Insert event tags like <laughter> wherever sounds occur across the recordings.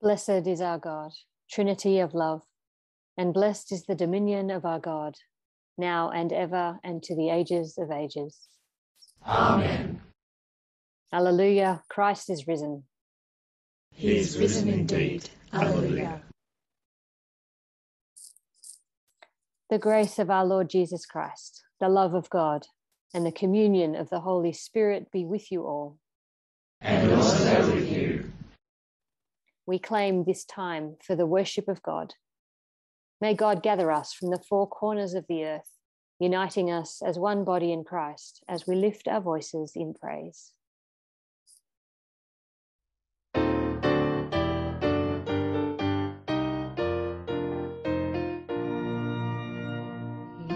Blessed is our God, Trinity of love, and blessed is the dominion of our God, now and ever, and to the ages of ages. Amen. Alleluia, Christ is risen. He is risen indeed. Alleluia. The grace of our Lord Jesus Christ, the love of God, and the communion of the Holy Spirit be with you all. And also with you. We claim this time for the worship of God. May God gather us from the four corners of the earth, uniting us as one body in Christ as we lift our voices in praise.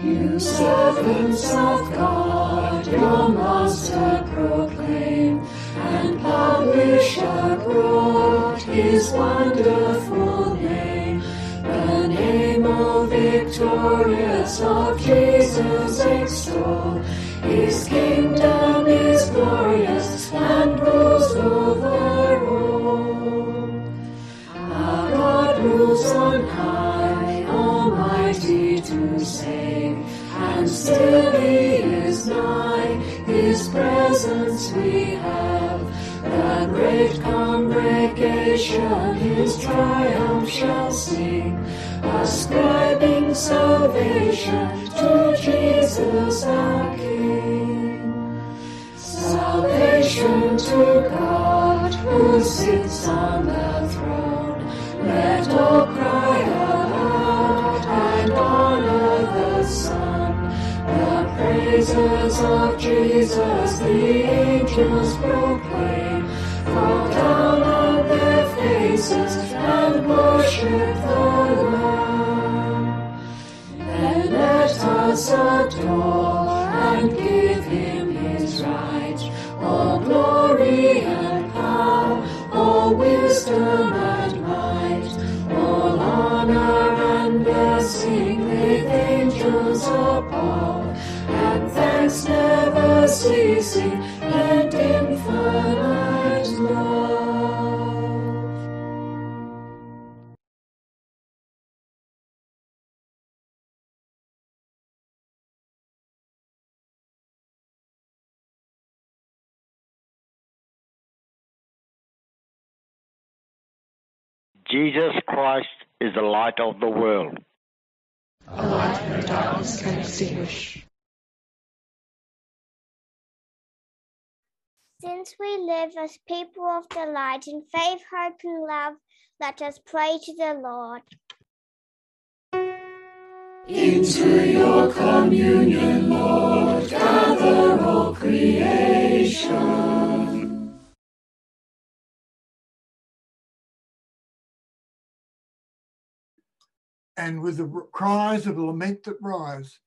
You servants of God, your master proclaim and publish abroad his wonderful name. The name of victorious of Jesus extol. His kingdom is glorious and rules over all. Our God rules on high, almighty to save, and still he is nigh. His presence we have. The great congregation his triumph shall sing, ascribing salvation to Jesus our King. Salvation to God who sits on the throne. Let all cry aloud and honor the Son. Praises of Jesus the angels proclaim. Fall down on their faces and worship the Lamb. Then let us adore and give him his right. All glory and power, all wisdom and might, all honor and blessing with angels above, and thanks never ceasing Jesus Christ is the light of the world. A light no darkness can extinguish. Since we live as people of the light in faith, hope, and love, let us pray to the Lord. Into your communion, Lord, gather all creation. And with the cries of lament that rise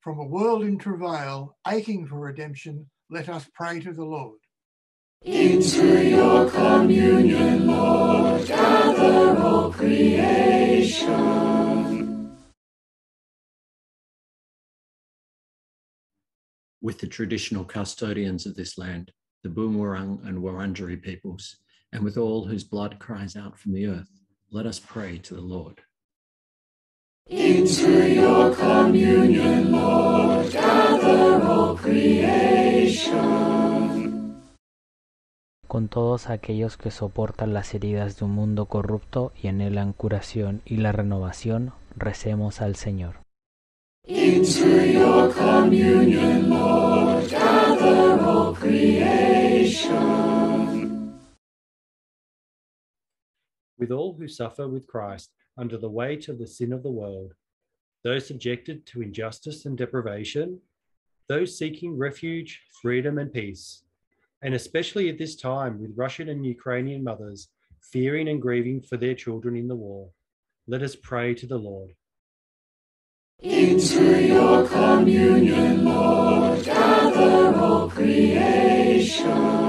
from a world in travail, aching for redemption, let us pray to the Lord. Into your communion, Lord, gather all creation. with the traditional custodians of this land, the Boonwurrung and Wurundjeri peoples, and with all whose blood cries out from the earth, let us pray to the Lord. Into your communion, Lord, gather all creation. con todos aquellos que soportan las heridas de un mundo corrupto y anhelan curación y la renovación, recemos al Señor. Into your communion, Lord, gather all creation. with all who suffer with Christ under the weight of the sin of the world, those subjected to injustice and deprivation, those seeking refuge, freedom, and peace, and especially at this time with Russian and Ukrainian mothers fearing and grieving for their children in the war. Let us pray to the Lord. Into your communion, Lord, gather all creation.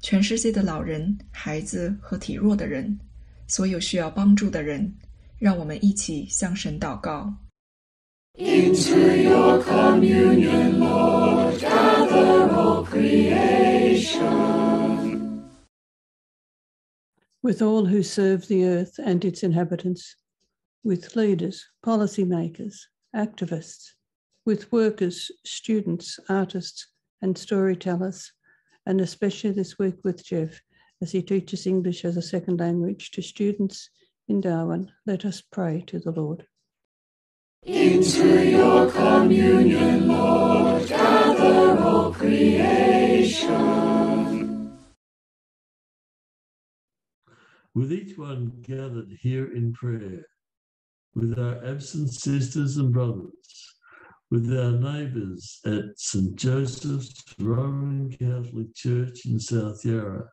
全世界的老人、孩子和体弱的人， 所有需要帮助的人，让我们一起向神祷告。 Into your communion, Lord, gather all creation. with all who serve the earth and its inhabitants, with leaders, policymakers, activists, with workers, students, artists, and storytellers, and especially this week with Jeff as he teaches English as a second language to students in Darwin. Let us pray to the Lord. Into your communion, Lord, gather all creation. With each one gathered here in prayer, with our absent sisters and brothers, with our neighbours at St. Joseph's Roman Catholic Church in South Yarra,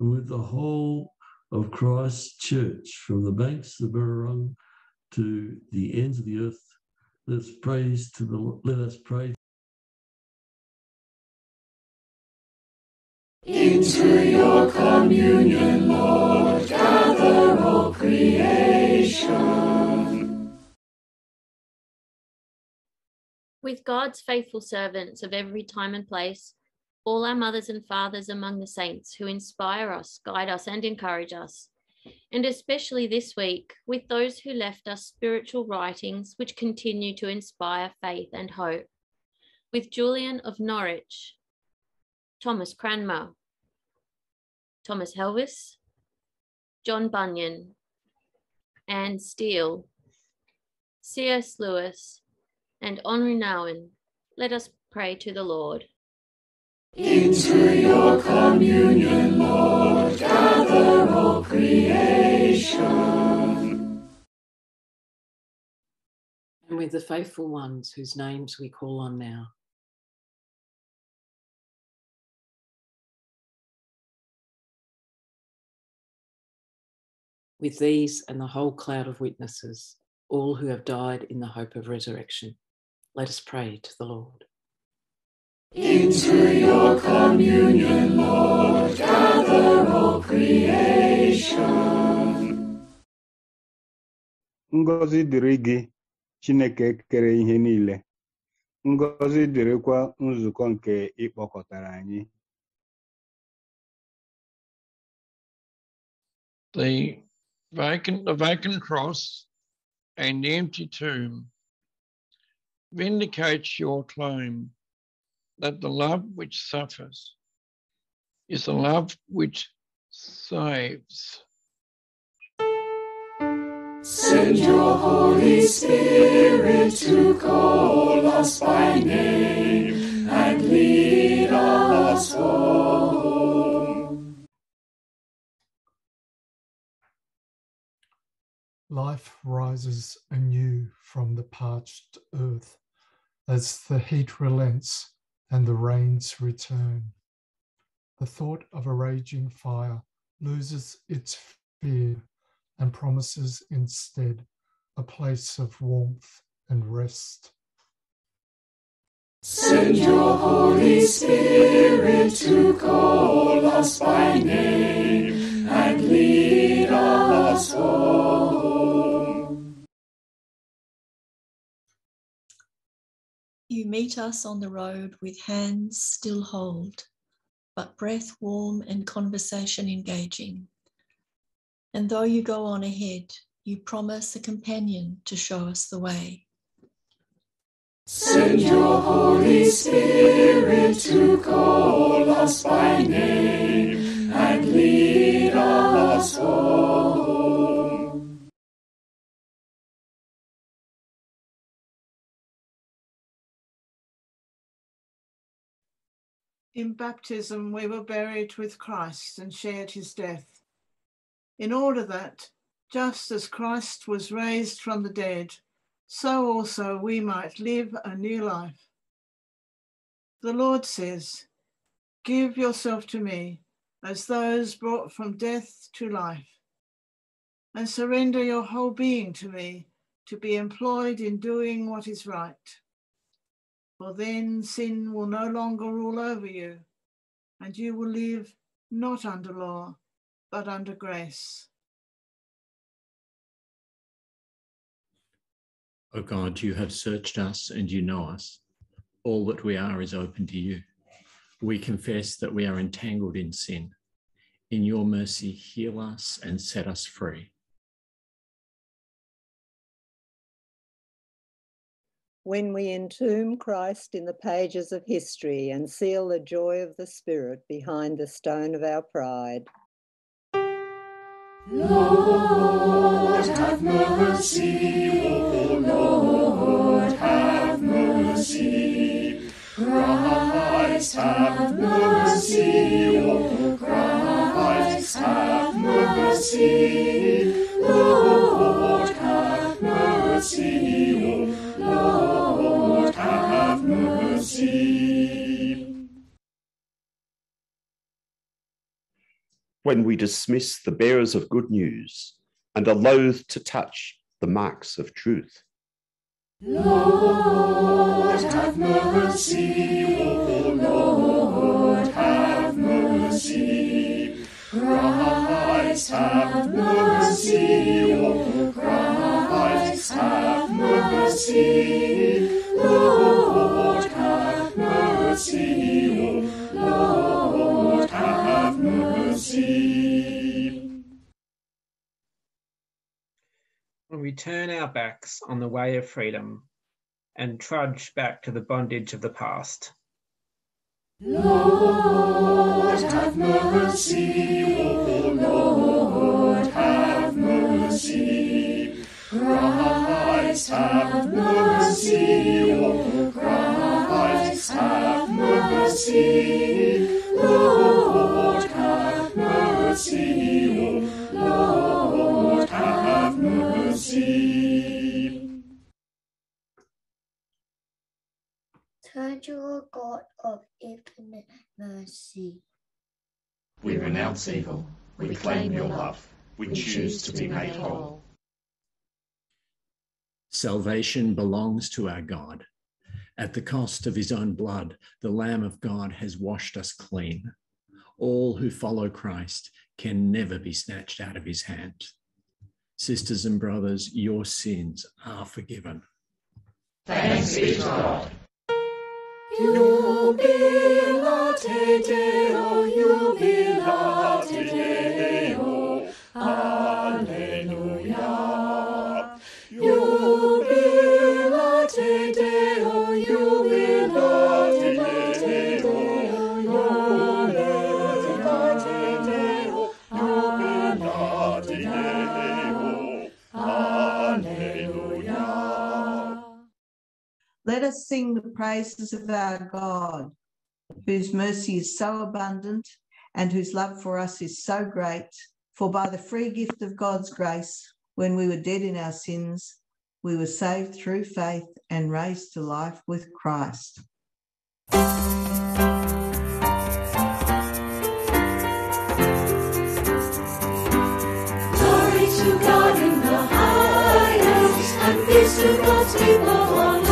and with the whole of Christ's Church from the banks of the Birrarung to the ends of the earth. Let's praise to the let us pray. Into your communion, Lord, gather all creation. With God's faithful servants of every time and place, all our mothers and fathers among the saints who inspire us, guide us, and encourage us, and especially this week with those who left us spiritual writings which continue to inspire faith and hope, with Julian of Norwich, Thomas Cranmer, Thomas Helwys, John Bunyan, Anne Steele, C.S. Lewis, and Henri Nouwen, let us pray to the Lord. Into your communion, Lord, gather all creation. And with the faithful ones whose names we call on now. With these and the whole cloud of witnesses, all who have died in the hope of resurrection, let us pray to the Lord. Into your communion, Lord, gather all creation. Ngọzi dịrị gị, Chineke kere ihe niile. Ngọzi dịrịkwa nzukọ nke ịkpọkọtara anyị. The vacant, the vacant cross and the empty tomb vindicates your claim that the love which suffers is the love which saves. Send your Holy Spirit to call us by name and lead us home. Life rises anew from the parched earth as the heat relents and the rains return. The thought of a raging fire loses its fear and promises instead a place of warmth and rest. Send your Holy Spirit to call us by name and lead us home. You meet us on the road with hands still hold, but breath warm and conversation engaging. And though you go on ahead, you promise a companion to show us the way. Send your Holy Spirit to call us by name In baptism, we were buried with Christ and shared his death, in order that, just as Christ was raised from the dead, so also we might live a new life. The Lord says, Give yourself to me as those brought from death to life, and surrender your whole being to me to be employed in doing what is right. For then sin will no longer rule over you, and you will live not under law, but under grace. O God, you have searched us and you know us. All that we are is open to you. We confess that we are entangled in sin. In your mercy, heal us and set us free. When we entomb Christ in the pages of history and seal the joy of the Spirit behind the stone of our pride. Lord, have mercy, Lord, have mercy. Christ, have mercy, O Christ, have mercy. Lord, mercy, O Lord, have mercy. when we dismiss the bearers of good news and are loath to touch the marks of truth. Lord, have mercy, O Lord, have mercy. Christ, have mercy, O Christ, have mercy. Lord, have mercy, Lord, have mercy. When we turn our backs on the way of freedom and trudge back to the bondage of the past. Lord, have mercy, Lord, have mercy. Christ, have mercy, O Christ, have mercy. Lord, have mercy, O Lord, have mercy. Turn to a God of infinite mercy. We renounce evil. We claim your love. We choose to be made whole. Salvation belongs to our God. At the cost of his own blood, the Lamb of God has washed us clean. All who follow Christ can never be snatched out of his hand. Sisters and brothers, your sins are forgiven. Thanks be to God. Jubilate Deo, jubilate Deo, Alleluia. Let us sing the praises of our God, whose mercy is so abundant and whose love for us is so great. For by the free gift of God's grace, when we were dead in our sins, we were saved through faith and raised to life with Christ. Glory to God in the highest, and peace to God's people on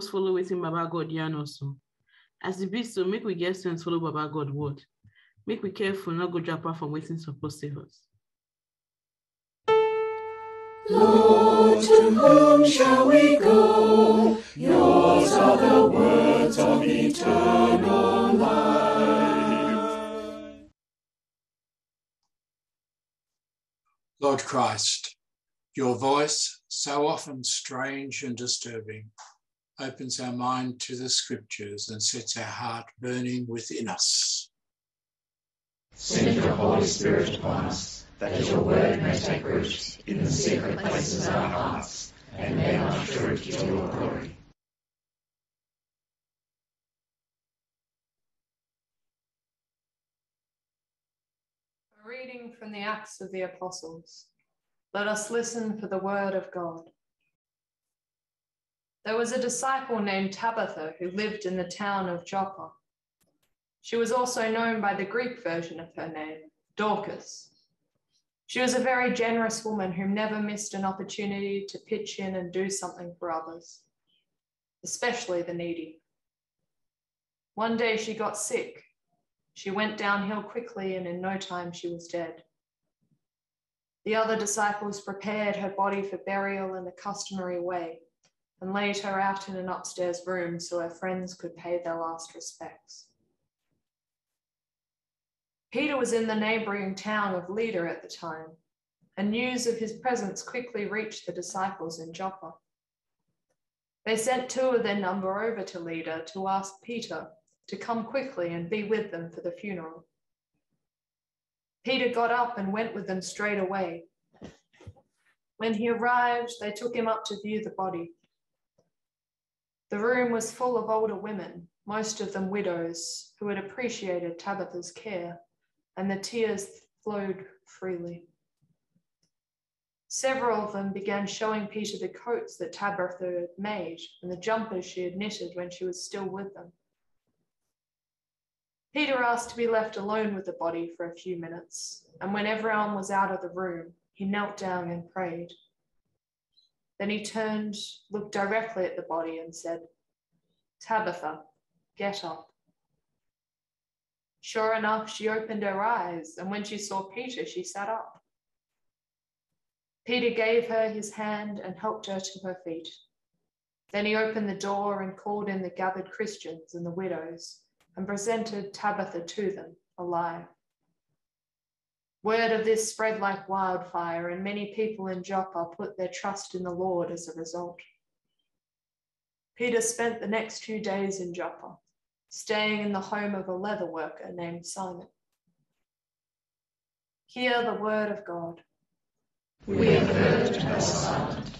we suppose follow wetin Baba God yarn us o. As e be so, make we get sense follow Baba God word. Make we careful not go japa from wetin suppose save us. Lord, to whom shall we go? Yours are the words of eternal life. Lord Christ, your voice, so often strange and disturbing, opens our mind to the scriptures and sets our heart burning within us. Send your Holy Spirit upon us, that your word may take root in the secret places of our hearts and bear much fruit to your glory. A reading from the Acts of the Apostles. Let us listen for the word of God. There was a disciple named Tabitha who lived in the town of Joppa. She was also known by the Greek version of her name, Dorcas. She was a very generous woman who never missed an opportunity to pitch in and do something for others, especially the needy. One day she got sick. She went downhill quickly, and in no time she was dead. The other disciples prepared her body for burial in the customary way and laid her out in an upstairs room so her friends could pay their last respects. Peter was in the neighboring town of Lydda at the time, and news of his presence quickly reached the disciples in Joppa. They sent two of their number over to Lydda to ask Peter to come quickly and be with them for the funeral. Peter got up and went with them straight away. When he arrived, they took him up to view the body. The room was full of older women, most of them widows, who had appreciated Tabitha's care, and the tears flowed freely. Several of them began showing Peter the coats that Tabitha had made and the jumpers she had knitted when she was still with them. Peter asked to be left alone with the body for a few minutes, and when everyone was out of the room, he knelt down and prayed. Then he turned, looked directly at the body, and said, Tabitha, get up. Sure enough, she opened her eyes, and when she saw Peter, she sat up. Peter gave her his hand and helped her to her feet. Then he opened the door and called in the gathered Christians and the widows and presented Tabitha to them alive. Word of this spread like wildfire, and many people in Joppa put their trust in the Lord as a result. Peter spent the next few days in Joppa, staying in the home of a leather worker named Simon. Hear the word of God. We have heard and are silent.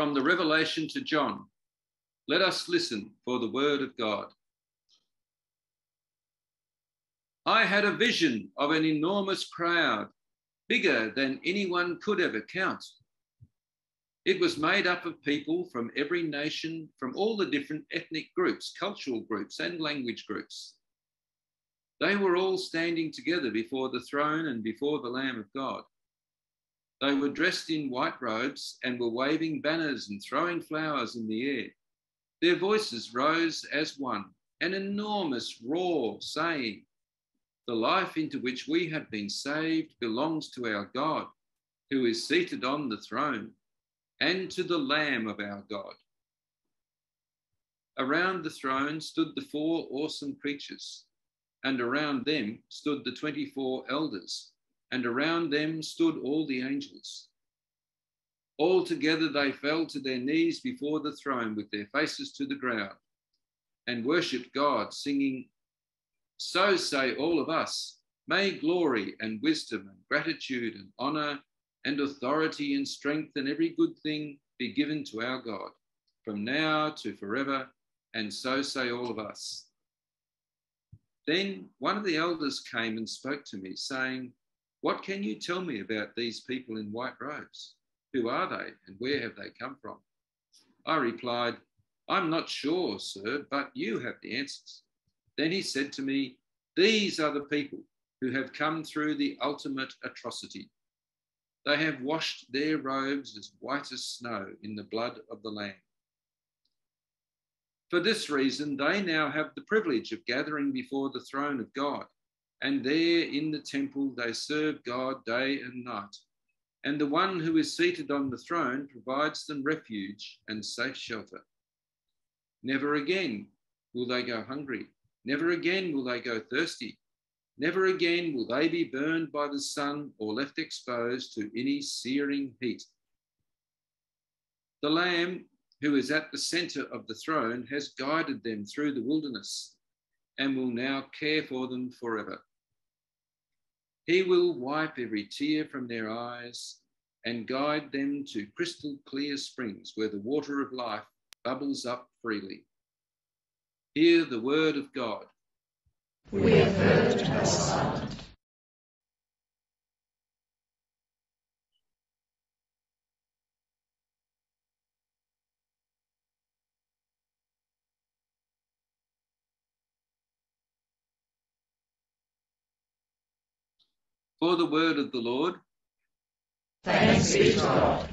From the Revelation to John. Let us listen for the word of God. I had a vision of an enormous crowd, bigger than anyone could ever count. It was made up of people from every nation, from all the different ethnic groups, cultural groups, and language groups. They were all standing together before the throne and before the Lamb of God. They were dressed in white robes and were waving banners and throwing flowers in the air. Their voices rose as one, an enormous roar, saying, The life into which we have been saved belongs to our God, who is seated on the throne, and to the Lamb of our God. Around the throne stood the four awesome creatures, and around them stood the 24 elders and around them stood all the angels. All together they fell to their knees before the throne with their faces to the ground and worshipped God, singing, So say all of us, may glory and wisdom and gratitude and honor and authority and strength and every good thing be given to our God from now to forever. And so say all of us. Then one of the elders came and spoke to me, saying, what can you tell me about these people in white robes? Who are they and where have they come from? I replied, I'm not sure, sir, but you have the answers. Then he said to me, These are the people who have come through the ultimate atrocity. They have washed their robes as white as snow in the blood of the Lamb. For this reason, they now have the privilege of gathering before the throne of God and there in the temple they serve God day and night. And the one who is seated on the throne provides them refuge and safe shelter. Never again will they go hungry. Never again will they go thirsty. Never again will they be burned by the sun or left exposed to any searing heat. The Lamb who is at the center of the throne has guided them through the wilderness and will now care for them forever. He will wipe every tear from their eyes and guide them to crystal clear springs where the water of life bubbles up freely. Hear the word of God. We have heard and silent. For the word of the Lord. Thanks be to God.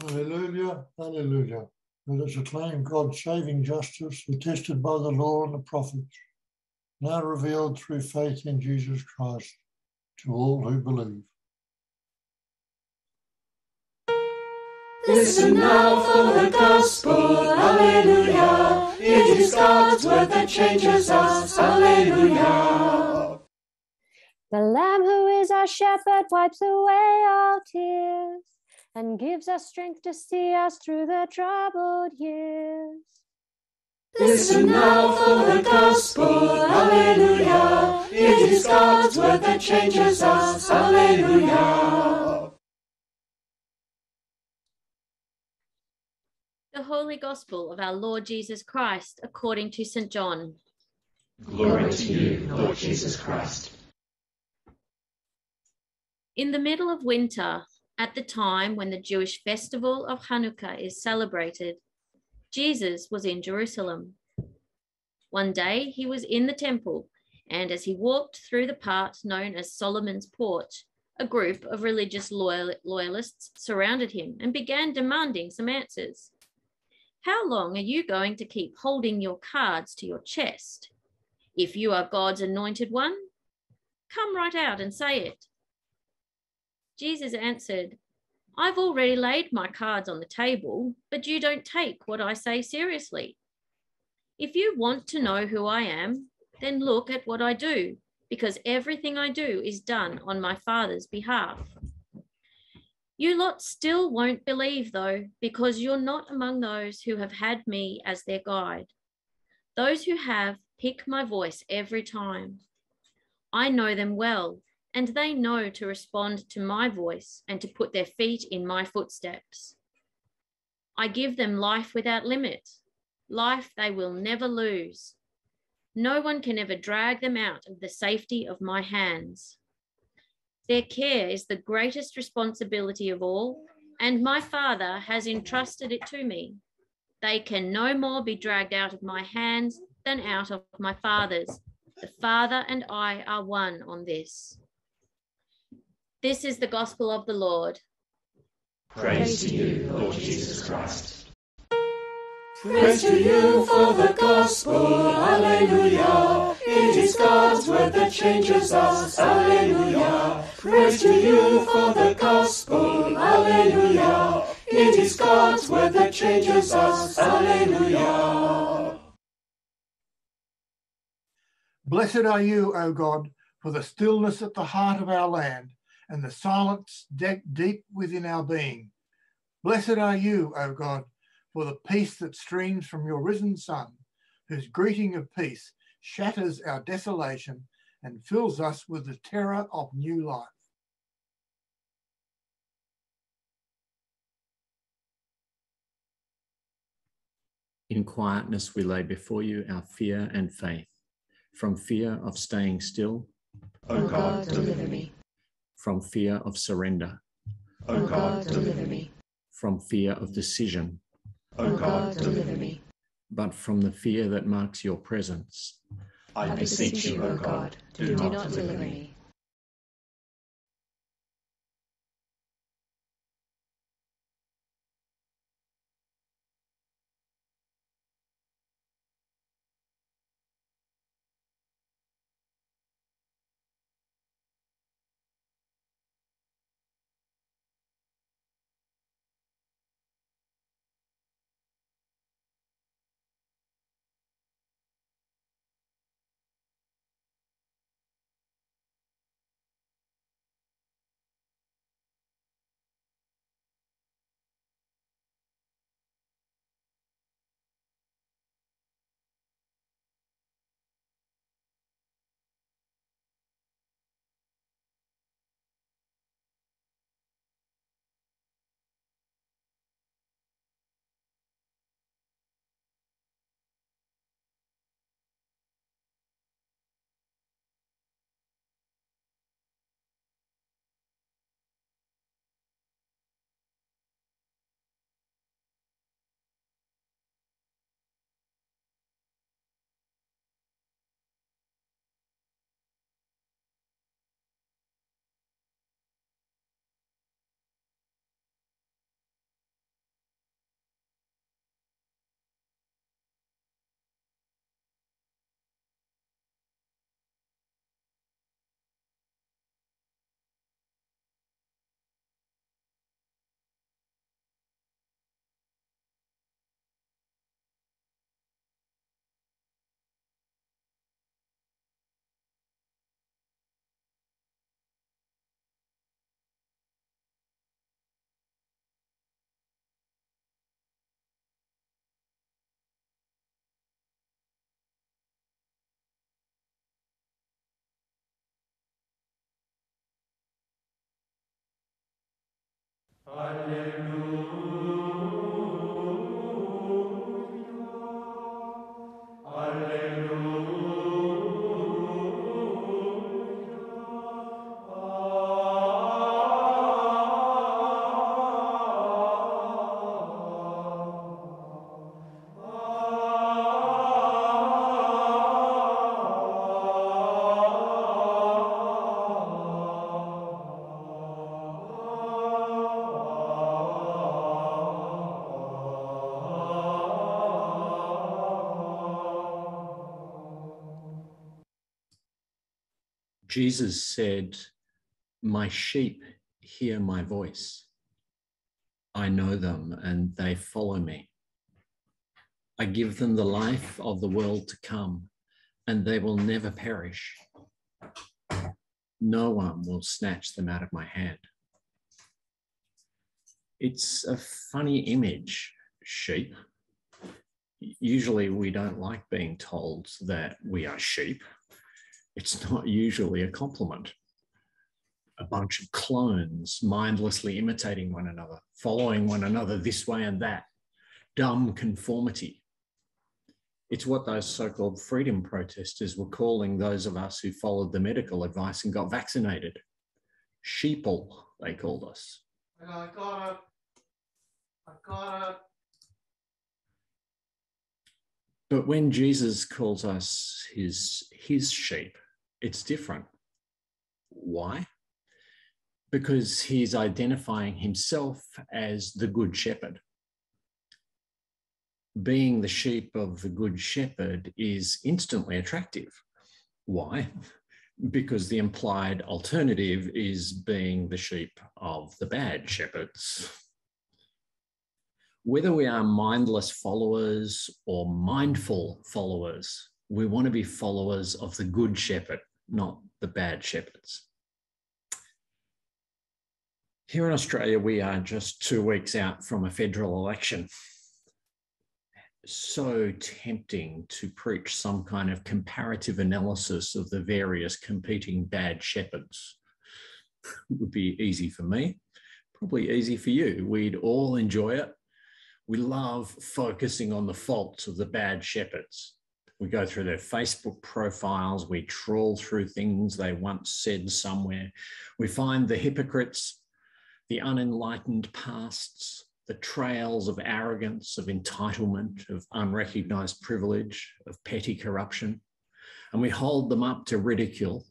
Hallelujah, hallelujah. Let us acclaim God's saving justice, attested by the law and the prophets, now revealed through faith in Jesus Christ to all who believe. Listen now for the gospel, hallelujah. It is God's word that changes us, hallelujah. The Lamb who is our shepherd wipes away our tears and gives us strength to see us through the troubled years. Listen now for the gospel, hallelujah. It is God's word that changes us, hallelujah. The Holy Gospel of our Lord Jesus Christ according to St. John. Glory to you, Lord Jesus Christ. In the middle of winter, at the time when the Jewish festival of Hanukkah is celebrated, Jesus was in Jerusalem. One day he was in the temple, and as he walked through the part known as Solomon's Porch, a group of religious loyal- loyalists surrounded him and began demanding some answers. How long are you going to keep holding your cards to your chest? If you are God's anointed one, come right out and say it. Jesus answered, I've already laid my cards on the table, but you don't take what I say seriously. If you want to know who I am, then look at what I do, because everything I do is done on my Father's behalf. You lot still won't believe, though, because you're not among those who have had me as their guide. Those who have pick my voice every time. I know them well, and they know to respond to my voice and to put their feet in my footsteps. I give them life without limit, life they will never lose. No one can ever drag them out of the safety of my hands. Their care is the greatest responsibility of all, and my Father has entrusted it to me. They can no more be dragged out of my hands than out of my Father's. The Father and I are one on this. This is the gospel of the Lord. Praise to you, Lord Jesus Christ. Praise to you for the gospel, Alleluia. It is God's word that changes us, Alleluia. Praise to you for the gospel, Alleluia. It is God's word that changes us, Alleluia. Blessed are you, O God, for the stillness at the heart of our land and the silence de- deep within our being. Blessed are you, O God, for the peace that streams from your risen Son, whose greeting of peace shatters our desolation and fills us with the terror of new life. In quietness, we lay before you our fear and faith. From fear of staying still, O God, deliver me. From fear of surrender, O God, deliver me. from fear of decision, O God, deliver me. but from the fear that marks your presence. I beseech you, O God, do not deliver me. Alleluia. Jesus said, My sheep hear my voice. I know them and they follow me. I give them the life of the world to come, and they will never perish. No one will snatch them out of my hand. It's a funny image, sheep. Usually, we don't like being told that we are sheep. It's not usually a compliment. A bunch of clones mindlessly imitating one another, following one another this way and that, dumb conformity. It's what those so called freedom protesters were calling those of us who followed the medical advice and got vaccinated. Sheeple, they called us. I got it. I got it. But when Jesus calls us his, his sheep, it's different. Why? Because he's identifying himself as the good shepherd. Being the sheep of the good shepherd is instantly attractive. Why? <laughs> Because the implied alternative is being the sheep of the bad shepherds whether we are mindless followers or mindful followers, we want to be followers of the good shepherd, not the bad shepherds. Here in Australia, we are just two weeks out from a federal election. So tempting to preach some kind of comparative analysis of the various competing bad shepherds. <laughs> It would be easy for me, probably easy for you. We'd all enjoy it we love focusing on the faults of the bad shepherds. We go through their Facebook profiles, we trawl through things they once said somewhere. We find the hypocrites, the unenlightened pasts, the trails of arrogance, of entitlement, of unrecognized privilege, of petty corruption, and we hold them up to ridicule.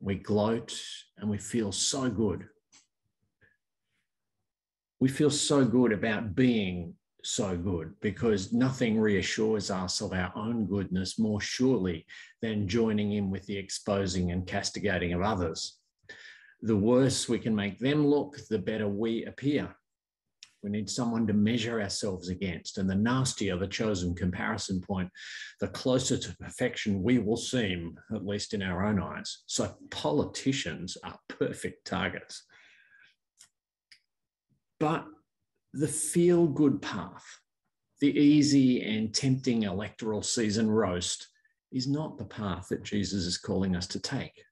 We gloat and we feel so good. We feel so good about being so good because nothing reassures us of our own goodness more surely than joining in with the exposing and castigating of others. The worse we can make them look, the better we appear. We need someone to measure ourselves against, and the nastier the chosen comparison point, the closer to perfection we will seem, at least in our own eyes. So, politicians are perfect targets. But the feel good path, the easy and tempting electoral season roast, is not the path that Jesus is calling us to take.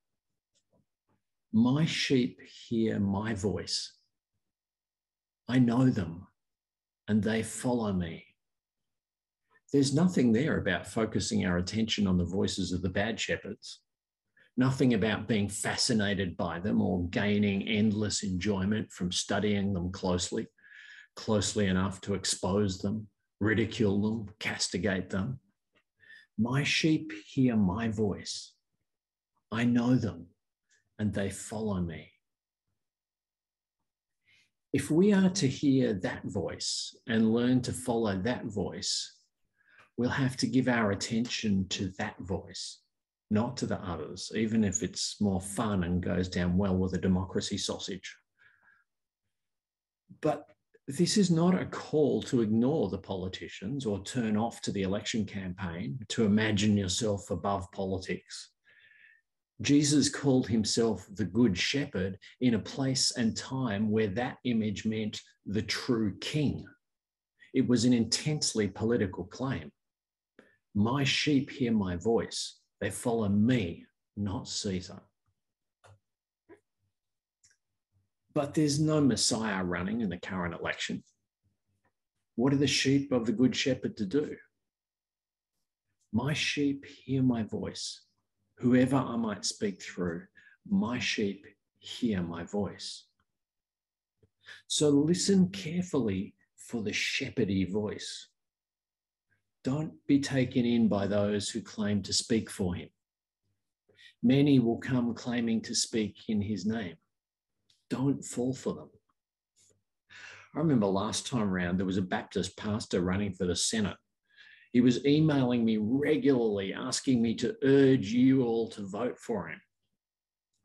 My sheep hear my voice. I know them and they follow me. There's nothing there about focusing our attention on the voices of the bad shepherds, nothing about being fascinated by them or gaining endless enjoyment from studying them closely closely enough to expose them, ridicule them, castigate them. My sheep hear my voice. I know them and they follow me. If we are to hear that voice and learn to follow that voice, we'll have to give our attention to that voice, not to the others, even if it's more fun and goes down well with a democracy sausage. But this is not a call to ignore the politicians or turn off to the election campaign, to imagine yourself above politics. Jesus called himself the Good Shepherd in a place and time where that image meant the true king. It was an intensely political claim. My sheep hear my voice, they follow me, not Caesar. But there's no Messiah running in the current election. What are the sheep of the Good Shepherd to do? My sheep hear my voice. Whoever I might speak through, my sheep hear my voice. So listen carefully for the shepherdy voice. Don't be taken in by those who claim to speak for him. Many will come claiming to speak in his name don't fall for them. I remember last time around, there was a Baptist pastor running for the Senate. He was emailing me regularly, asking me to urge you all to vote for him.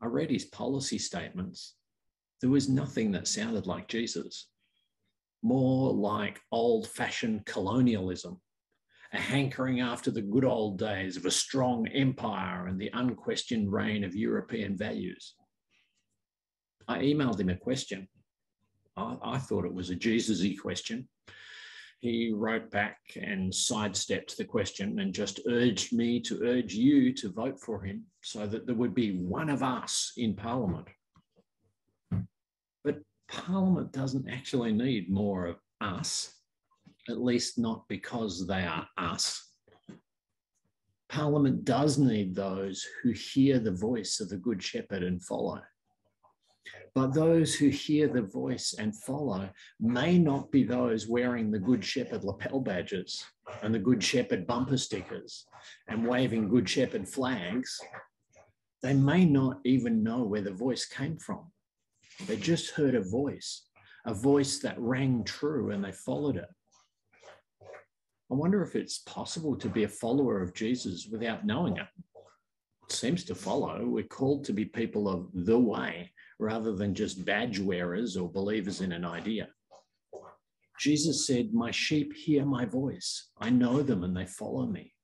I read his policy statements. There was nothing that sounded like Jesus, more like old fashioned colonialism, a hankering after the good old days of a strong empire and the unquestioned reign of European values. I emailed him a question. I, I thought it was a Jesus y question. He wrote back and sidestepped the question and just urged me to urge you to vote for him so that there would be one of us in Parliament. But Parliament doesn't actually need more of us, at least not because they are us. Parliament does need those who hear the voice of the Good Shepherd and follow. But those who hear the voice and follow may not be those wearing the Good Shepherd lapel badges and the Good Shepherd bumper stickers and waving Good Shepherd flags. They may not even know where the voice came from. They just heard a voice, a voice that rang true, and they followed it. I wonder if it's possible to be a follower of Jesus without knowing it. It seems to follow. We're called to be people of the way rather than just badge wearers or believers in an idea. Jesus said, My sheep hear my voice. I know them and they follow me.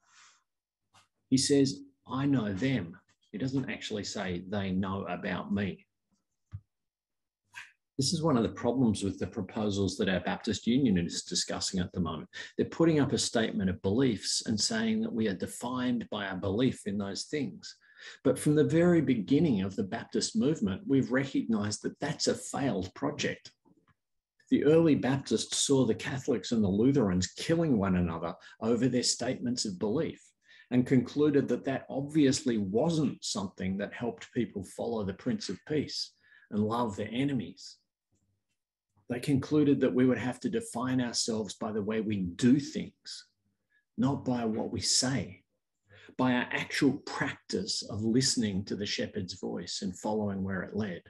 He says, I know them. He doesn't actually say they know about me. This is one of the problems with the proposals that our Baptist Union is discussing at the moment. They're putting up a statement of beliefs and saying that we are defined by our belief in those things. But from the very beginning of the Baptist movement, we've recognized that that's a failed project. The early Baptists saw the Catholics and the Lutherans killing one another over their statements of belief and concluded that that obviously wasn't something that helped people follow the Prince of Peace and love their enemies they concluded that we would have to define ourselves by the way we do things, not by what we say, by our actual practice of listening to the shepherd's voice and following where it led.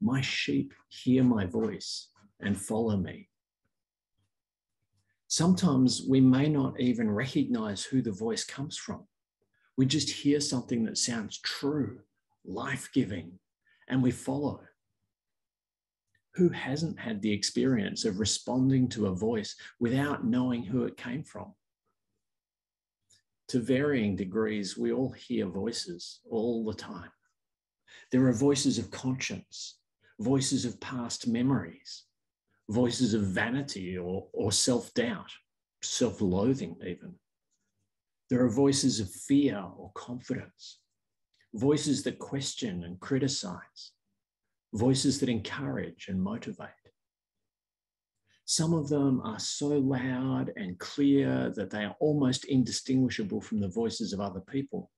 My sheep hear my voice and follow me. Sometimes we may not even recognize who the voice comes from. We just hear something that sounds true, life giving, and we follow who hasn't had the experience of responding to a voice without knowing who it came from? To varying degrees, we all hear voices all the time. There are voices of conscience, voices of past memories, voices of vanity or, or self doubt, self loathing, even. There are voices of fear or confidence, voices that question and criticize, voices that encourage and motivate. Some of them are so loud and clear that they are almost indistinguishable from the voices of other people.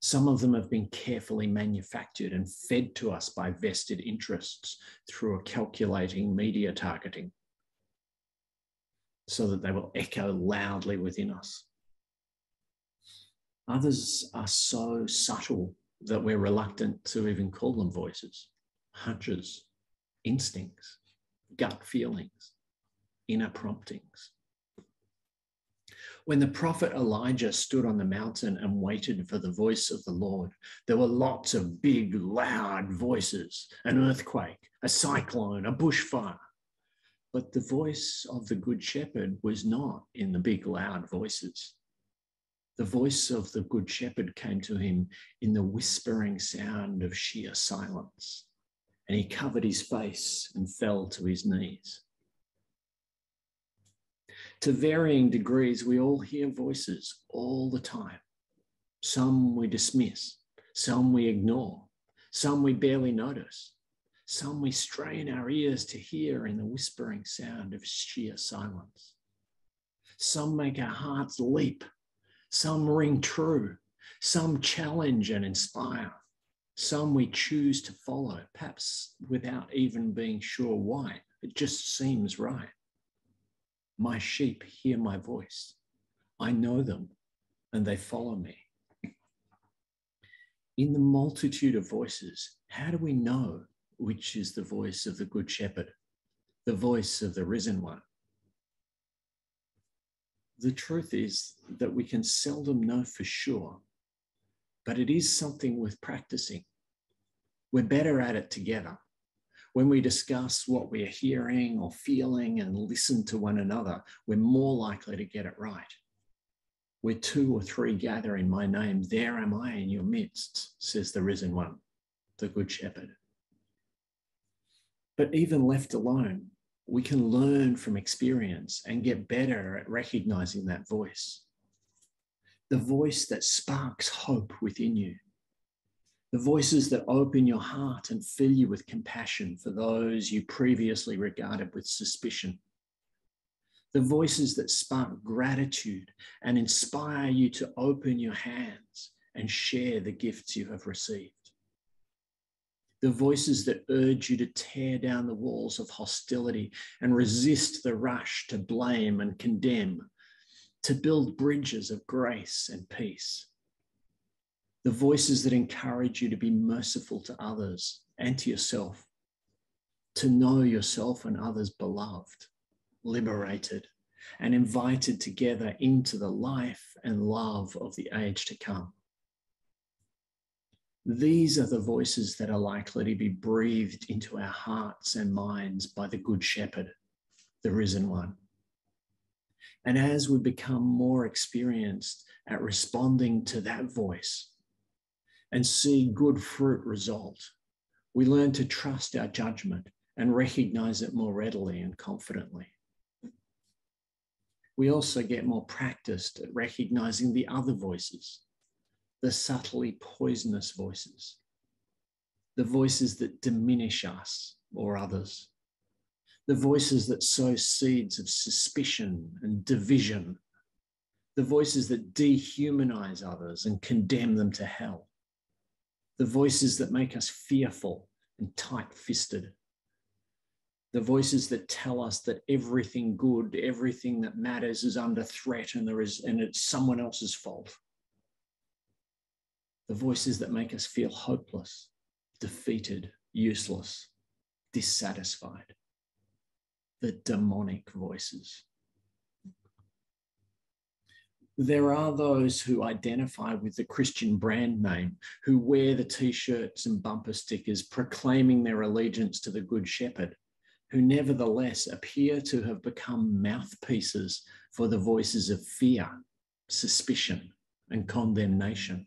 Some of them have been carefully manufactured and fed to us by vested interests through a calculating media targeting so that they will echo loudly within us. Others are so subtle that we're reluctant to even call them voices, hunches, instincts, gut feelings, inner promptings. When the prophet Elijah stood on the mountain and waited for the voice of the Lord, there were lots of big, loud voices an earthquake, a cyclone, a bushfire. But the voice of the Good Shepherd was not in the big, loud voices. The voice of the Good Shepherd came to him in the whispering sound of sheer silence, and he covered his face and fell to his knees. To varying degrees, we all hear voices all the time. Some we dismiss, some we ignore, some we barely notice, some we strain our ears to hear in the whispering sound of sheer silence. Some make our hearts leap some ring true, some challenge and inspire, some we choose to follow, perhaps without even being sure why. It just seems right. My sheep hear my voice. I know them and they follow me. In the multitude of voices, how do we know which is the voice of the Good Shepherd, the voice of the risen one? the truth is that we can seldom know for sure, but it is something worth practicing. We're better at it together. When we discuss what we are hearing or feeling and listen to one another, we're more likely to get it right. Where two or three gather in my name, there am I in your midst, says the risen one, the Good Shepherd. But even left alone, we can learn from experience and get better at recognizing that voice. The voice that sparks hope within you. The voices that open your heart and fill you with compassion for those you previously regarded with suspicion. The voices that spark gratitude and inspire you to open your hands and share the gifts you have received the voices that urge you to tear down the walls of hostility and resist the rush to blame and condemn, to build bridges of grace and peace. The voices that encourage you to be merciful to others and to yourself, to know yourself and others beloved, liberated, and invited together into the life and love of the age to come. These are the voices that are likely to be breathed into our hearts and minds by the Good Shepherd, the risen one. And as we become more experienced at responding to that voice and see good fruit result, we learn to trust our judgment and recognize it more readily and confidently. We also get more practiced at recognizing the other voices the subtly poisonous voices, the voices that diminish us or others, the voices that sow seeds of suspicion and division, the voices that dehumanize others and condemn them to hell, the voices that make us fearful and tight fisted. The voices that tell us that everything good, everything that matters is under threat and there is and it's someone else's fault the voices that make us feel hopeless, defeated, useless, dissatisfied, the demonic voices. There are those who identify with the Christian brand name, who wear the t shirts and bumper stickers proclaiming their allegiance to the Good Shepherd, who nevertheless appear to have become mouthpieces for the voices of fear, suspicion, and condemnation.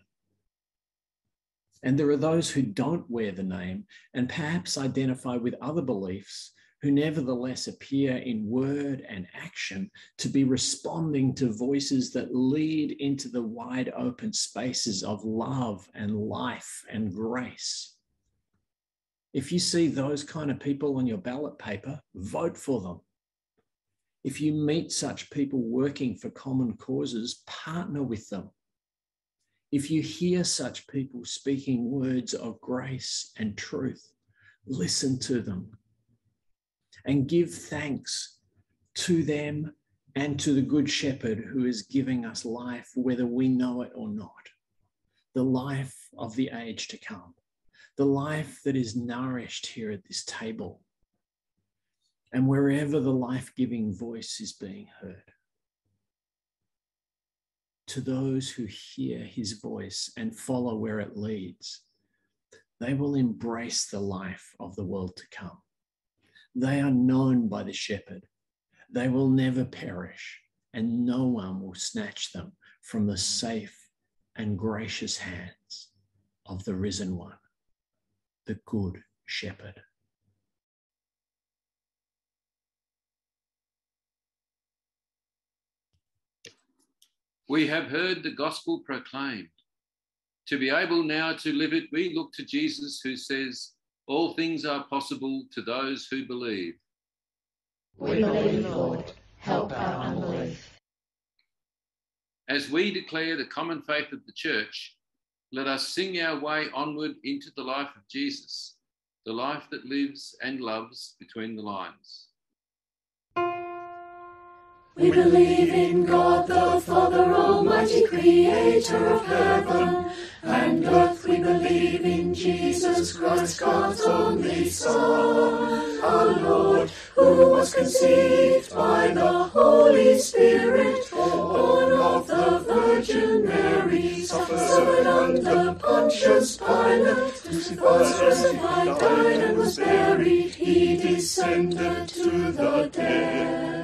And there are those who don't wear the name and perhaps identify with other beliefs who nevertheless appear in word and action to be responding to voices that lead into the wide open spaces of love and life and grace. If you see those kind of people on your ballot paper, vote for them. If you meet such people working for common causes, partner with them if you hear such people speaking words of grace and truth, listen to them and give thanks to them and to the Good Shepherd who is giving us life, whether we know it or not. The life of the age to come, the life that is nourished here at this table, and wherever the life giving voice is being heard to those who hear his voice and follow where it leads, they will embrace the life of the world to come. They are known by the shepherd. They will never perish, and no one will snatch them from the safe and gracious hands of the risen one, the good shepherd. We have heard the gospel proclaimed. To be able now to live it, we look to Jesus who says, All things are possible to those who believe. We believe, Lord. Help our unbelief. As we declare the common faith of the church, let us sing our way onward into the life of Jesus, the life that lives and loves between the lines. We believe in God the Father Almighty, creator of heaven and earth. We believe in Jesus Christ, God's only Son, our Lord, who was conceived by the Holy Spirit, born of the Virgin Mary, suffered under Pontius Pilate, was crucified, died, and was buried. He descended to the dead.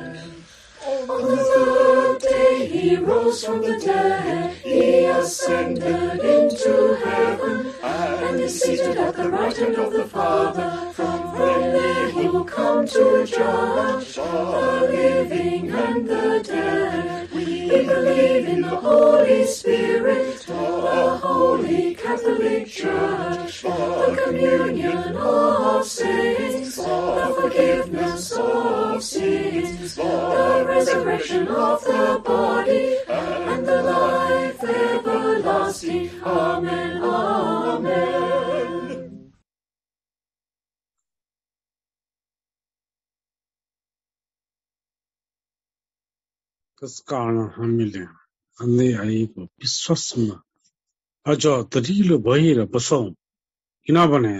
On the third day he rose from the dead, he ascended into heaven, and is seated at the right hand of the Father. From there he come to judge the living and the dead. We believe in the Holy Spirit, the Holy Catholic Church, the communion of saints, the forgiveness of sins, the resurrection of the body, and the life everlasting. Amen. Amen. त्यस कारण हामीले आउँदै आएको विश्वासमा अझ दरिलो भएर बसौँ किनभने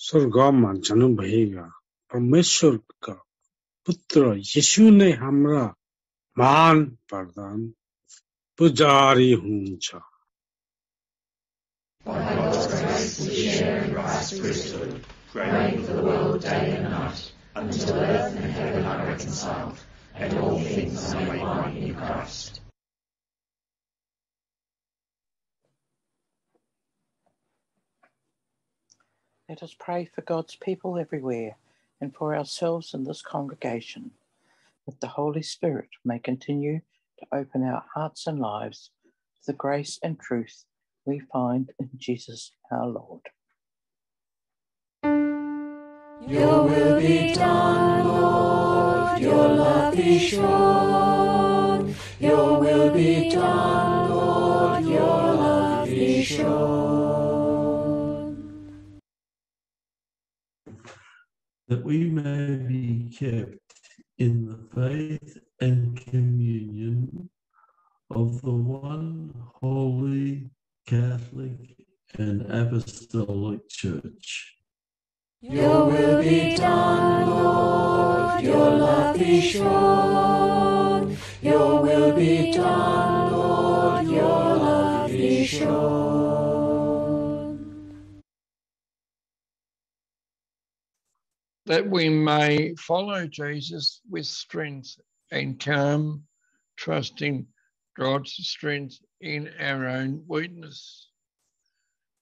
स्वर्गमा परमेश्वरका पुत्र यसु नै हाम्रा महान वरदान पुजारी the world day and night, until earth and heaven are reconciled, and all things are made one in Christ. Let us pray for God's people everywhere and for ourselves in this congregation, that the Holy Spirit may continue to open our hearts and lives to the grace and truth we find in Jesus our Lord. Your will be done, Lord, your love be shown. Your will be done, Lord, your love be shown. that we may be kept in the faith and communion of the one holy Catholic and Apostolic Church. Your will be done, Lord, your love be shown. Your will be done, Lord, your love be shown. that we may follow Jesus with strength and calm, trusting God's strength in our own weakness,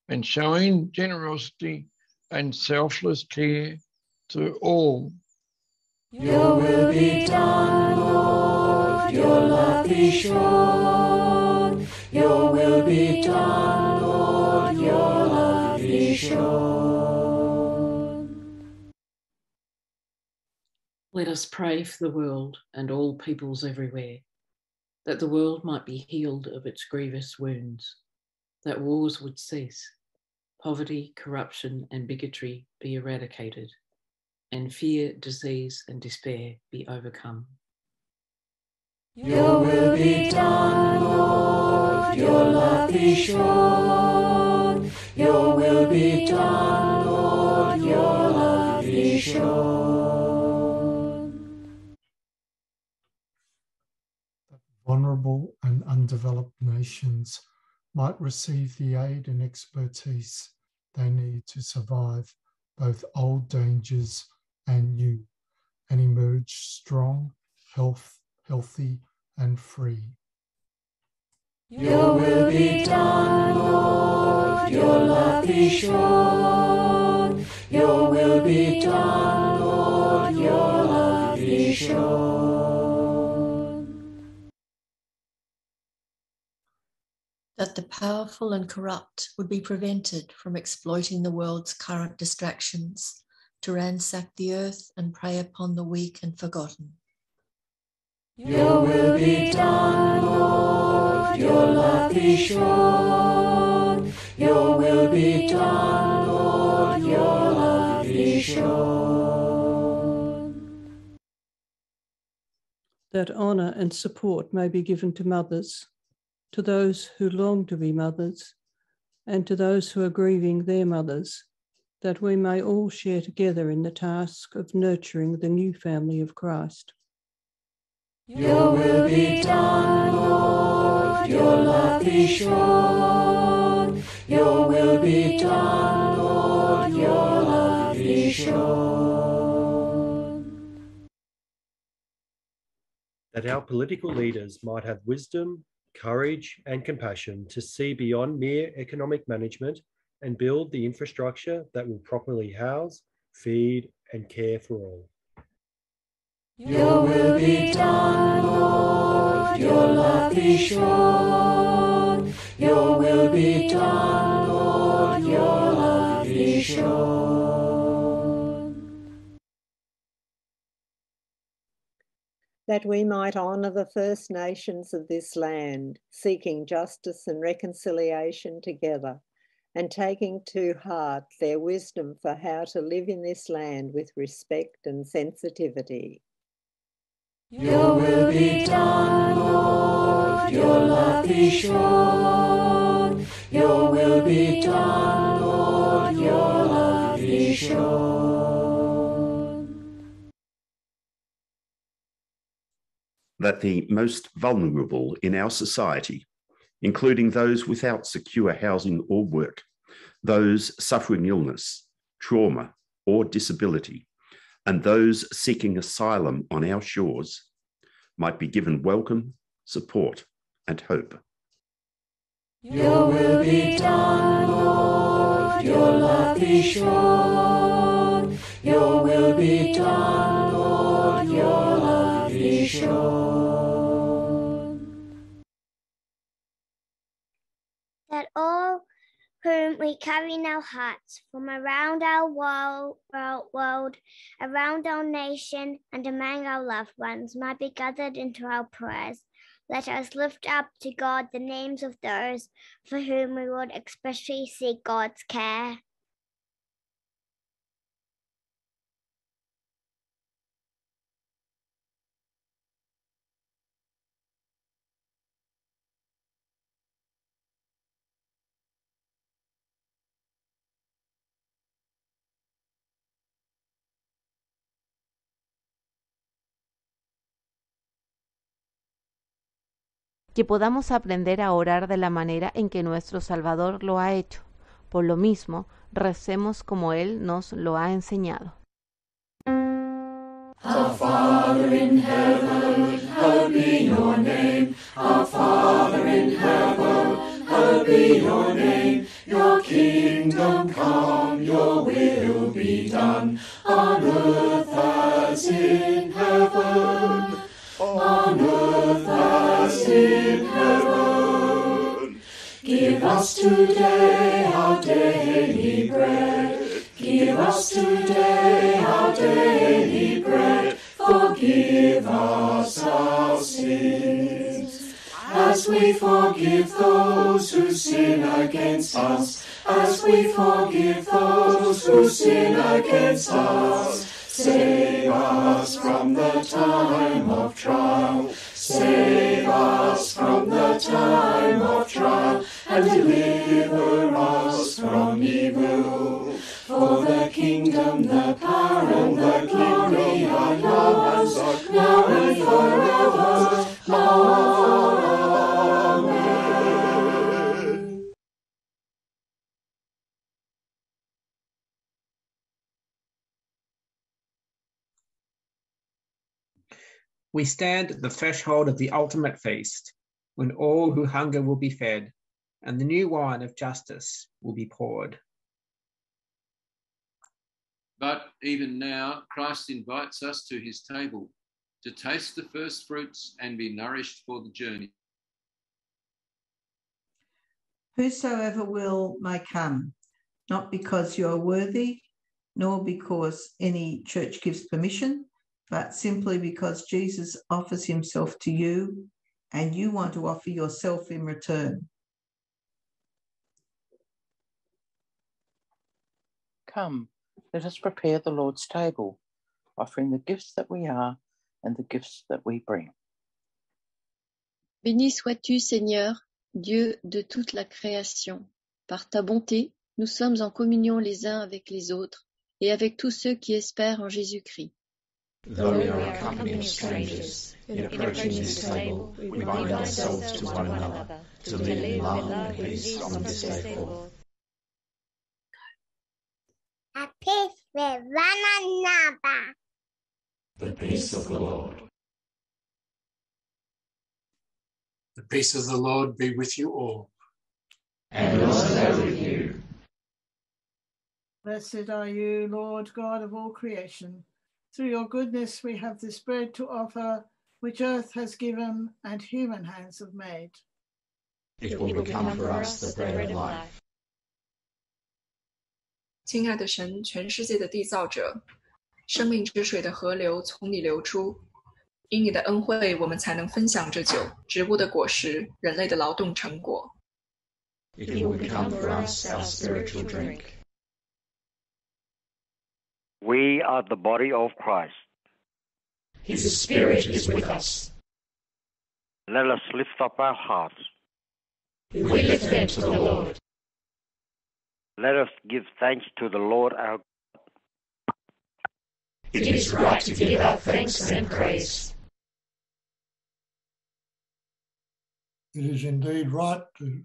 and showing generosity and selfless care to all. Your will be done, Lord, your love be shown. Your will be done, Lord, your love be shown. Let us pray for the world and all peoples everywhere, that the world might be healed of its grievous wounds, that wars would cease, poverty, corruption, and bigotry be eradicated, and fear, disease, and despair be overcome. Your will be done, Lord, your love be shown. Your will be done, Lord, your love be shown. vulnerable and undeveloped nations might receive the aid and expertise they need to survive both old dangers and new and emerge strong, health, healthy, and free. Your will be done, Lord, your love be shown. Your will be done, Lord, your love be shown. That the powerful and corrupt would be prevented from exploiting the world's current distractions to ransack the earth and prey upon the weak and forgotten. Your will be done, Lord, your love be shown. Your will be done, Lord, your love be shown. That honour and support may be given to mothers to those who long to be mothers, and to those who are grieving their mothers, that we may all share together in the task of nurturing the new family of Christ. Your will be done, Lord, your love be shown. Your will be done, Lord, your love be shown. That our political leaders might have wisdom courage, and compassion to see beyond mere economic management and build the infrastructure that will properly house feed, and care for all. Your will be done, Lord, your love be shown. Your will be done, Lord, your love be shown. That we might honour the First Nations of this land, seeking justice and reconciliation together, and taking to heart their wisdom for how to live in this land with respect and sensitivity. Your will be done, Lord, your love be shown. Your will be done, Lord, your love be shown. The most vulnerable in our society, including those without secure housing or work, those suffering illness, trauma, or disability, and those seeking asylum on our shores, might be given welcome, support, and hope. Your will be done, Lord, your love be shown. Your will be done, Lord, shown. that all whom we carry in our hearts from around our world, world, around our nation, and among our loved ones might be gathered into our prayers. Let us lift up to God the names of those for whom we would especially seek God's care. Que podamos aprender a orar de la manera en que nuestro Salvador lo ha hecho. Por lo mismo, recemos como Él nos lo ha enseñado. Our Father in heaven, hallowed be your name. Our Father in heaven, hallowed be your name. Your kingdom come, your will be done, on earth as in heaven. On earth as in heaven. Give us today our daily bread. Give us today our daily bread. Forgive us our sins. As we forgive those who sin against us. As we forgive those who sin against us. Save us from the time of trial. Save us from the time of trial. And deliver us from evil. For the kingdom, the power, and the glory are yours, now and forever. Amen. We stand at the threshold of the ultimate feast, when all who hunger will be fed, and the new wine of justice will be poured. But even now, Christ invites us to his table to taste the first fruits and be nourished for the journey. Whosoever will may come, not because you are worthy, nor because any church gives permission, but simply because Jesus offers himself to you and you want to offer yourself in return. Come, let us prepare the Lord's table, offering the gifts that we are and the gifts that we bring. Béni sois-tu, Seigneur, Dieu de toute la création. Par ta bonté, nous sommes en communion les uns avec les autres et avec tous ceux qui espèrent en Jésus-Christ. Though we are a company of strangers, in approaching this table, we bind ourselves to one another, to live in love and peace on this day forth. A peace with one another. The peace of the Lord. The peace of the Lord be with you all. And also with you. Blessed are you, Lord God of all creation. Through your goodness, we have this bread to offer, which earth has given and human hands have made. It will become for us the bread of life. <laughs> 亲爱的神，全世界的缔造者，生命之水的河流从你流出，因你的恩惠，我们才能分享这酒，植物的果实，人类的劳动成果。 It will become for us our spiritual drink. We are the body of Christ. His Spirit is with us. Let us lift up our hearts. We lift them to the Lord. Let us give thanks to the Lord our God. It is right to give our thanks and praise. It is indeed right to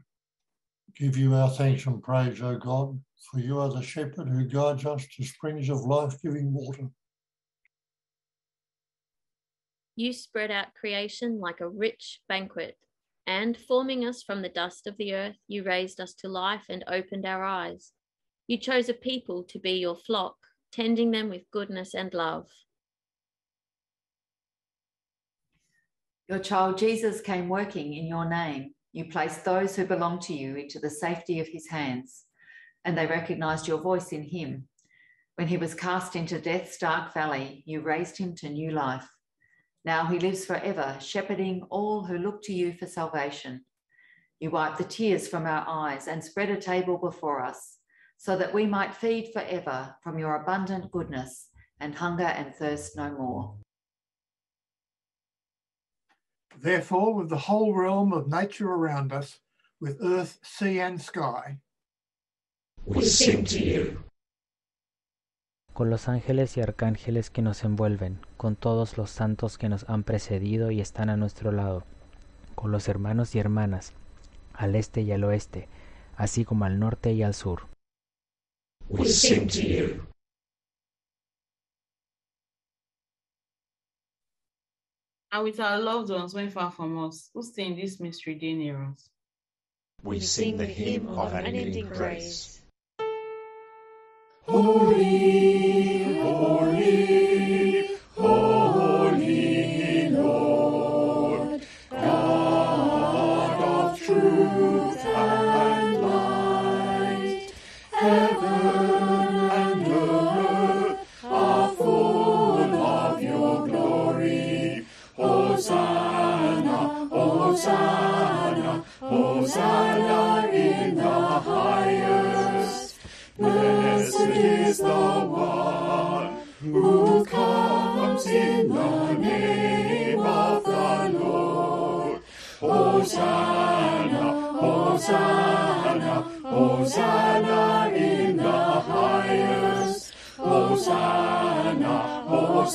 give you our thanks and praise, O God, for you are the shepherd who guides us to springs of life giving water. You spread out creation like a rich banquet, and forming us from the dust of the earth, you raised us to life and opened our eyes. You chose a people to be your flock, tending them with goodness and love. Your child Jesus came working in your name. You placed those who belong to you into the safety of his hands, and they recognized your voice in him. When he was cast into death's dark valley, you raised him to new life. Now he lives forever, shepherding all who look to you for salvation. You wipe the tears from our eyes and spread a table before us, so that we might feed forever from your abundant goodness and hunger and thirst no more. Therefore, with the whole realm of nature around us, with earth, sea, and sky, We sing to you. con los ángeles y arcángeles que nos envuelven, con todos los santos que nos han precedido y están a nuestro lado, con los hermanos y hermanas, al este y al oeste, así como al norte y al sur. We sing to you. And with our loved ones when far from us, who stay in this mystery day near us. We sing the hymn of unending praise. Holy, holy, holy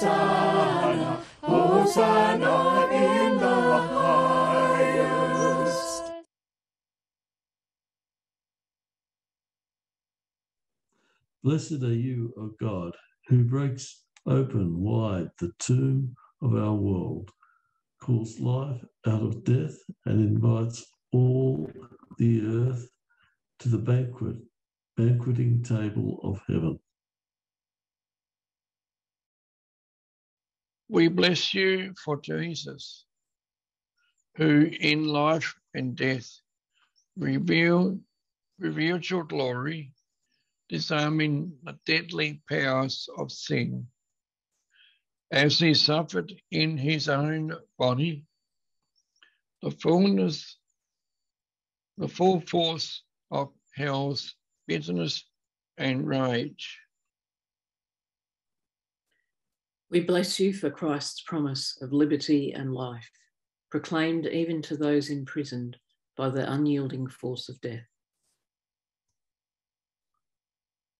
Hosanna, Hosanna, in the highest. Blessed are you, O God, who breaks open wide the tomb of our world, calls life out of death, and invites all the earth to the banquet, banqueting table of heaven. We bless you for Jesus, who in life and death revealed, revealed your glory, disarming the deadly powers of sin. As he suffered in his own body, the fullness, the full force of hell's bitterness and rage. We bless you for Christ's promise of liberty and life, proclaimed even to those imprisoned by the unyielding force of death.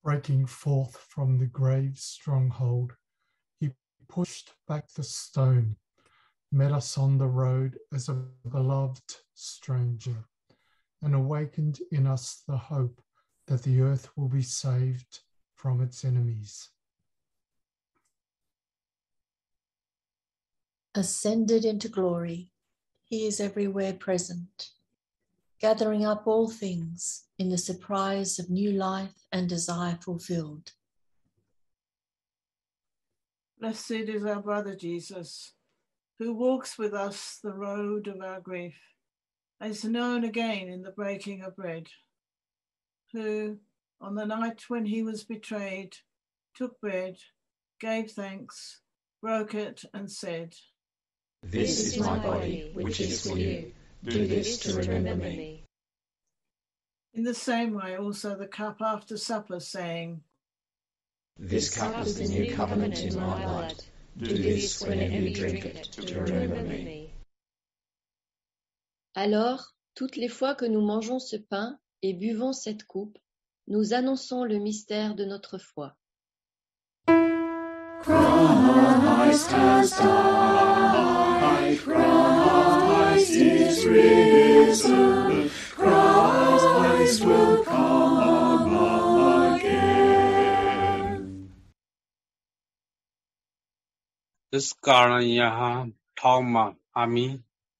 breaking forth from the grave's stronghold, he pushed back the stone, met us on the road as a beloved stranger, and awakened in us the hope that the earth will be saved from its enemies. Ascended into glory, he is everywhere present. gathering up all things in the surprise of new life and desire fulfilled. Blessed is our brother Jesus, who walks with us the road of our grief, as known again in the breaking of bread, who, on the night when he was betrayed, took bread, gave thanks, broke it, and said, This is my body, which is for you. Do this to remember me. In the same way, also the cup after supper, saying, This cup is the new covenant in my blood. Do this whenever you drink it to remember me. Alors, toutes les fois que nous mangeons ce pain et buvons cette coupe, nous annonçons le mystère de notre foi. Christ has died. Christ is risen. Christ will come again. यस कारण यहाँ ठाउँमा हामी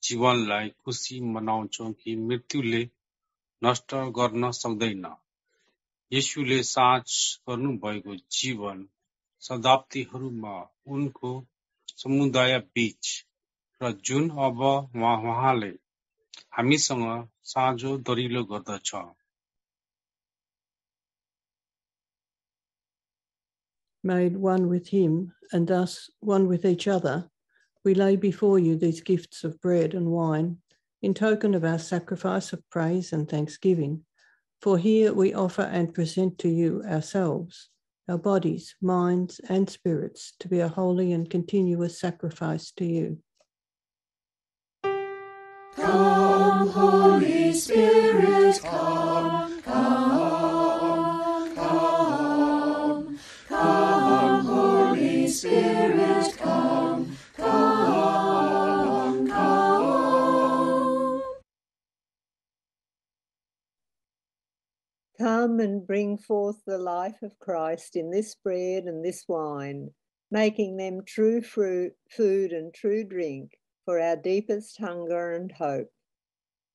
जीवनलाई खुसी मनाउँछौँ कि मृत्युले नष्ट गर्न सक्दैन यसुले साँच गर्नुभएको जीवन शताब्दीहरूमा उनको समुदाय बीच र जुन अब उहाँ उहाँले हामीसँग साँझो दरिलो गर्दछ made one with him and thus one with each other, we lay before you these gifts of bread and wine in token of our sacrifice of praise and thanksgiving. For here we offer and present to you ourselves, our bodies, minds, and spirits to be a holy and continuous sacrifice to you. Come, Holy Spirit, come, come, come. Come, Holy Spirit, come, come, come. Come and bring forth the life of Christ in this bread and this wine, making them true fruit, food and true drink for our deepest hunger and hope.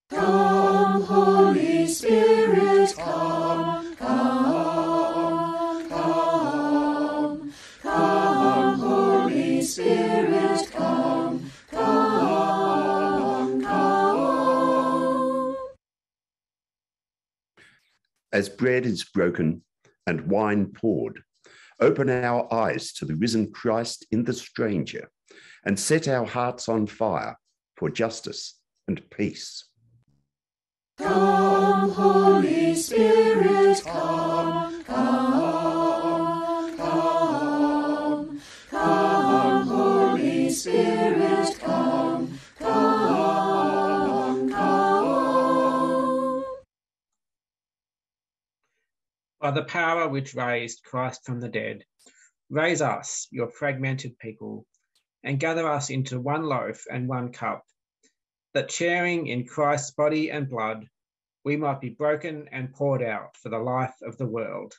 Come, Holy Spirit, come, come, come. Come, Holy Spirit, come, come, come. As bread is broken and wine poured, open our eyes to the risen Christ in the stranger and set our hearts on fire for justice and peace. Come, Holy Spirit, come, come, come. Come, Holy Spirit, come, come, come. By the power which raised Christ from the dead, raise us, your fragmented people, and gather us into one loaf and one cup, that sharing in Christ's body and blood, we might be broken and poured out for the life of the world.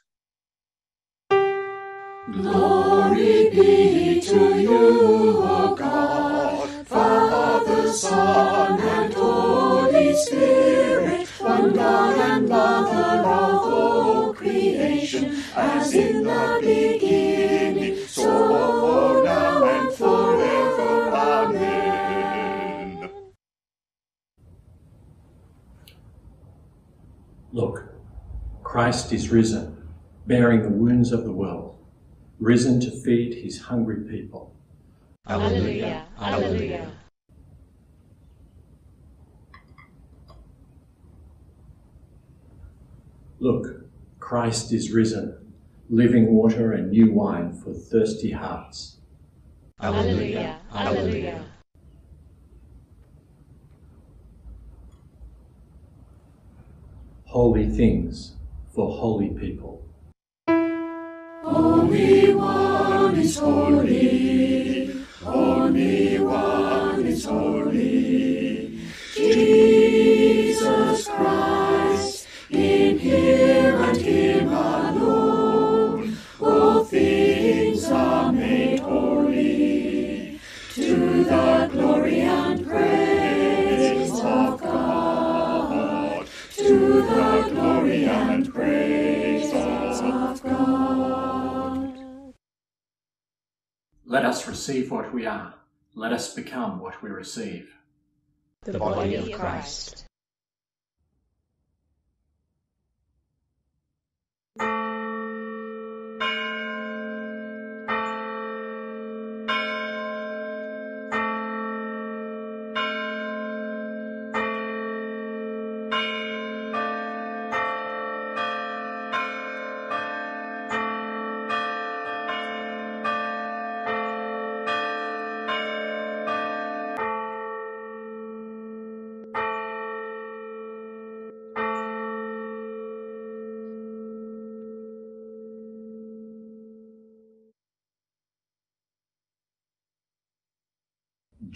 Glory be to you, O God, Father, Son, and Holy Spirit, one God and Mother of all creation, as in the beginning, so Christ is risen, bearing the wounds of the world, risen to feed his hungry people. Alleluia, Alleluia. Look, Christ is risen, living water and new wine for thirsty hearts. Alleluia, Alleluia. Holy things for holy people. Holy One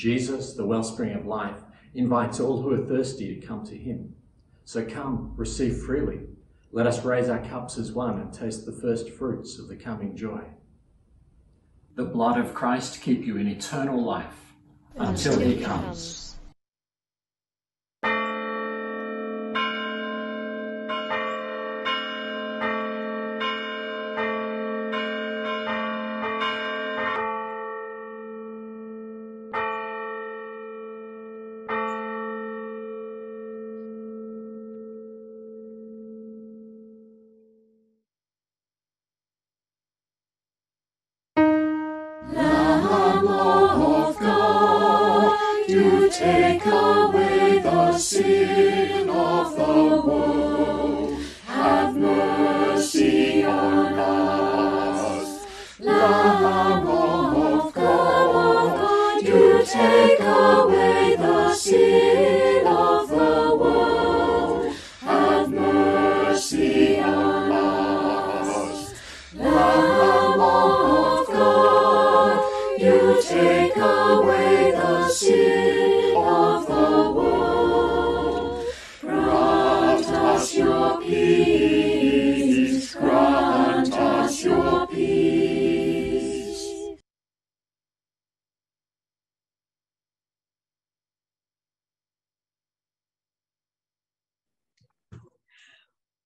Jesus, the wellspring of life, invites all who are thirsty to come to him. So come, receive freely. Let us raise our cups as one and taste the first fruits of the coming joy. The blood of Christ keep you in eternal life until, he comes. Lamb take away the sin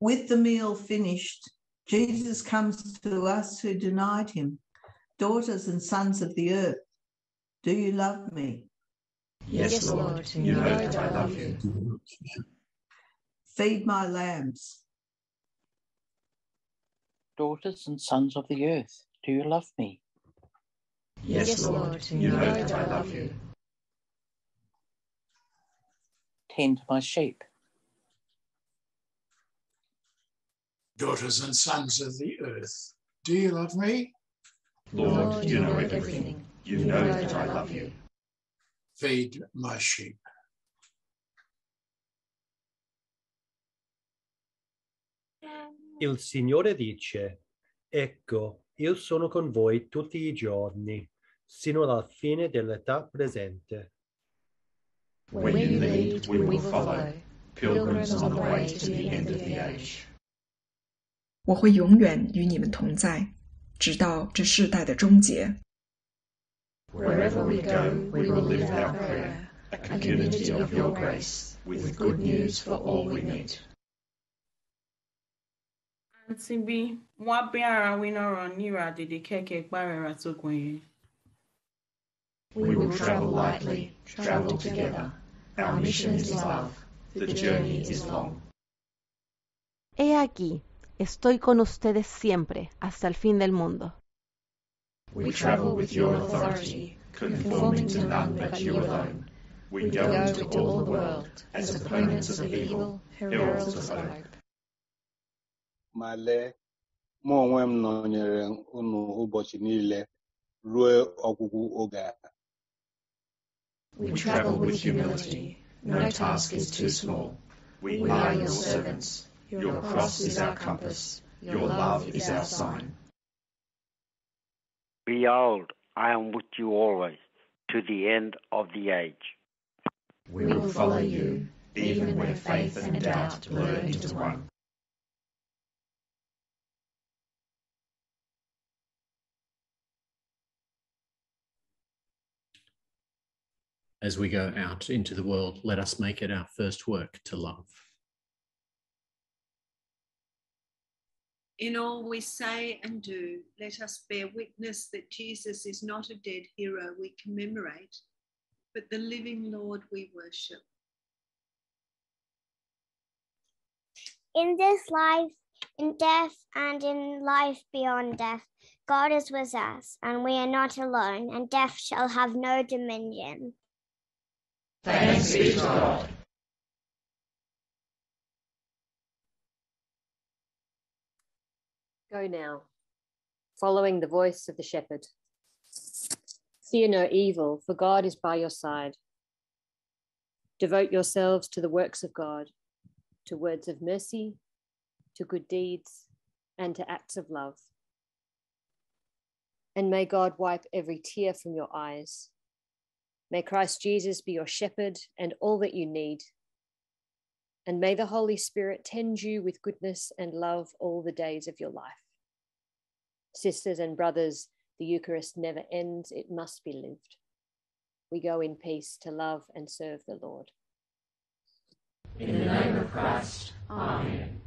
With the meal finished, Jesus comes to us who denied him, daughters and sons of the earth. Do you love me? Yes, Lord, you know that I love you. Feed my lambs. Daughters and sons of the earth, do you love me? Yes, Lord, you know that I love you. Tend my sheep. Daughters and sons of the earth, do you love me? Lord, you know everything. You know that I love you. Feed my sheep. Il Signore dice, Ecco, io sono con voi tutti i giorni, sino alla fine dell'età presente. Where you lead, we will follow, pilgrims on the way to the end of the age. 我会永远与你们同在，直到这世代的终结。 Wherever we go, we will live our prayer, a community of your grace, with good news for all we meet. àǹtí bí wọn bí ara wí náà ràn níra dèdè kẹkẹ párẹra tó gùn yìí. We will travel lightly, travel together. Our mission is love. The journey is long. He aquí, estoy con ustedes siempre, hasta el fin del mundo. We travel with your authority, conforming to none but you alone. We go into all the world as opponents of evil, heralds of hope. ma lee mụ onwe m nọnyere unu ụbọchị niile ruo ọgwụgwụ oge a We travel with humility. No task is too small. We are your servants. Your cross is our compass. Your love is our sign. Behold, I am with you always, to the end of the age. We will follow you, even where faith and doubt blur into one. As we go out into the world, let us make it our first work to love. In all we say and do, let us bear witness that Jesus is not a dead hero we commemorate, but the living Lord we worship. In this life, in death, and in life beyond death, God is with us, and we are not alone, and death shall have no dominion. Thanks be to God. Go now, following the voice of the shepherd. Fear no evil, for God is by your side. Devote yourselves to the works of God, to words of mercy, to good deeds, and to acts of love. And may God wipe every tear from your eyes. May Christ Jesus be your shepherd and all that you need. And may the Holy Spirit tend you with goodness and love all the days of your life. Sisters and brothers, the Eucharist never ends, it must be lived. We go in peace to love and serve the Lord. In the name of Christ, Amen.